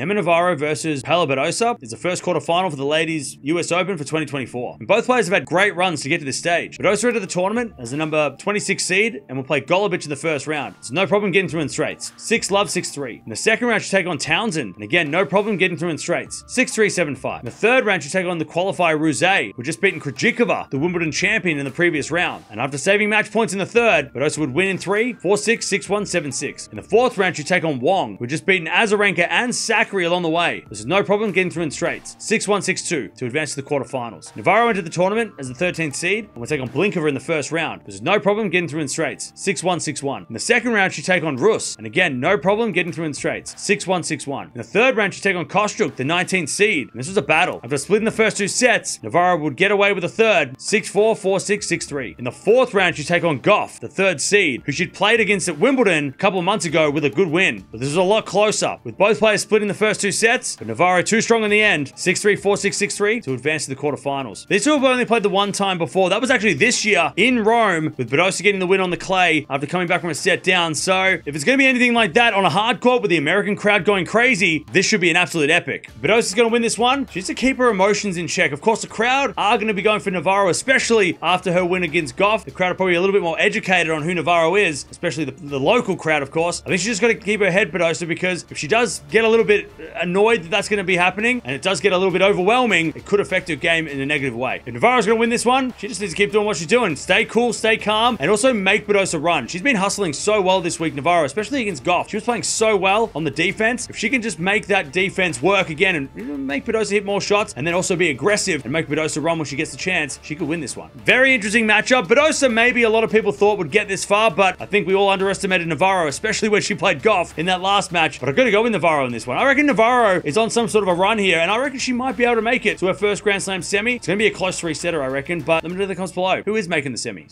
Emma Navarro versus Paula Badosa is the first quarterfinal for the ladies US Open for 2024. And both players have had great runs to get to this stage. Badosa entered the tournament as the number 26 seed and will play Golubic in the first round. So no problem getting through in straights. 6 love, 6-3. In the second round, she take on Townsend. And again, no problem getting through in straights. 6-3, 7-5. In the third round, she take on the qualifier Ruse, who just beaten Krejcikova, the Wimbledon champion in the previous round. And after saving match points in the third, Badosa would win in 3, 4-6, 6-1, 7-6. In the fourth round, she take on Wang, who just beaten Azarenka and Sakkari along the way. This is no problem getting through in straights. 6-1, 6-2 to advance to the quarterfinals. Navarro entered the tournament as the 13th seed and will take on Blinkova in the first round. This is no problem getting through in straights. 6-1, 6-1. In the second round, she take on Rus, and again, no problem getting through in straights. 6-1, 6-1. In the third round, she take on Kostyuk, the 19th seed. And this was a battle. After splitting the first two sets, Navarro would get away with a third. 6-4, 4-6, 6-3. In the fourth round, she take on Gauff, the third seed, who she'd played against at Wimbledon a couple of months ago with a good win. But this was a lot closer, with both players splitting the first two sets, but Navarro too strong in the end. 6-3, 4-6, 6-3 to advance to the quarterfinals. These two have only played the one time before. That was actually this year in Rome, with Badosa getting the win on the clay after coming back from a set down. So if it's going to be anything like that on a hard court with the American crowd going crazy, this should be an absolute epic. Badosa's going to win this one. She needs to keep her emotions in check. Of course, the crowd are going to be going for Navarro, especially after her win against Gauff. The crowd are probably a little bit more educated on who Navarro is, especially the, the local crowd, of course. I think she's just got to keep her head, Badosa, because if she does get a little bit annoyed that that's going to be happening, and it does get a little bit overwhelming, it could affect her game in a negative way. If Navarro's going to win this one, she just needs to keep doing what she's doing. Stay cool, stay calm, and also make Badosa run. She's been hustling so well this week, Navarro, especially against Gauff. She was playing so well on the defense. If she can just make that defense work again and make Badosa hit more shots, and then also be aggressive and make Badosa run when she gets the chance, she could win this one. Very interesting matchup. Badosa, maybe a lot of people thought would get this far, but I think we all underestimated Navarro, especially when she played Gauff in that last match. But I'm going to go with Navarro in this one. I reckon Navarro is on some sort of a run here, and I reckon she might be able to make it to her first Grand Slam semi. It's going to be a close three-setter, I reckon, but let me know in the comments below. Who is making the semis?